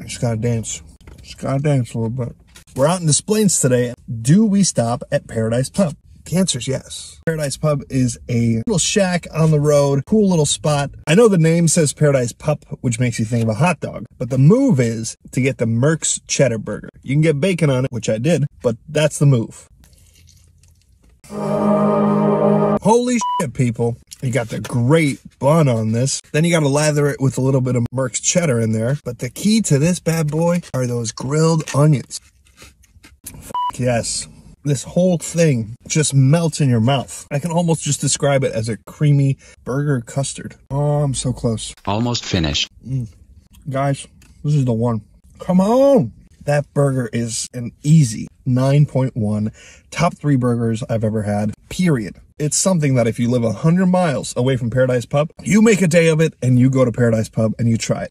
Just gotta dance. Just gotta dance a little bit. We're out in Des Plaines today. Do we stop at Paradise Pup? The answer is yes. Paradise Pup is a little shack on the road, cool little spot. I know the name says Paradise Pup, which makes you think of a hot dog, but the move is to get the Merkt's Cheddar Burger. You can get bacon on it, which I did, but that's the move. Holy shit, people. You got the great bun on this. Then you got to lather it with a little bit of Merkt's cheddar in there. But the key to this bad boy are those grilled onions. F yes. This whole thing just melts in your mouth. I can almost just describe it as a creamy burger custard. Oh, I'm so close. Almost finished. Mm. Guys, this is the one. Come on. That burger is an easy 9.1. Top three burgers I've ever had, period. It's something that if you live 100 miles away from Paradise Pup, you make a day of it and you go to Paradise Pup and you try it.